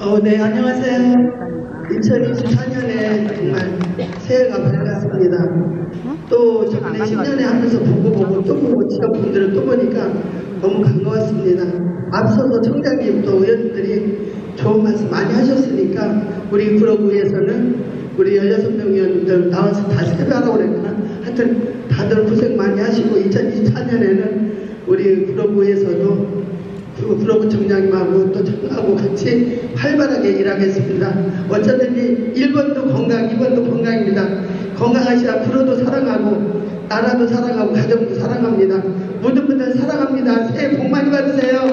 어, 네, 안녕하세요. 2024년에 정말 새해가 밝았습니다. 또 저번에 10년에 하면서 보고 보고 또 보고 직업분들을 또 보니까 너무 반가웠습니다. 앞서서 청장님 또 의원들이 좋은 말씀 많이 하셨으니까 우리 구로구에서는 우리 16명 의원들 나와서 다 세배하라고 그랬구나. 하여튼 다들 고생 많이 하시고 2024년에는 우리 구로구에서도 그리고 구로구 청장님하고 또 청하고 같이 활발하게 일하겠습니다. 어쩌든지 1번도 건강, 2번도 건강입니다. 건강하셔야 구로도 사랑하고 나라도 사랑하고 가정도 사랑합니다. 모든 분들 사랑합니다. 새해 복 많이 받으세요.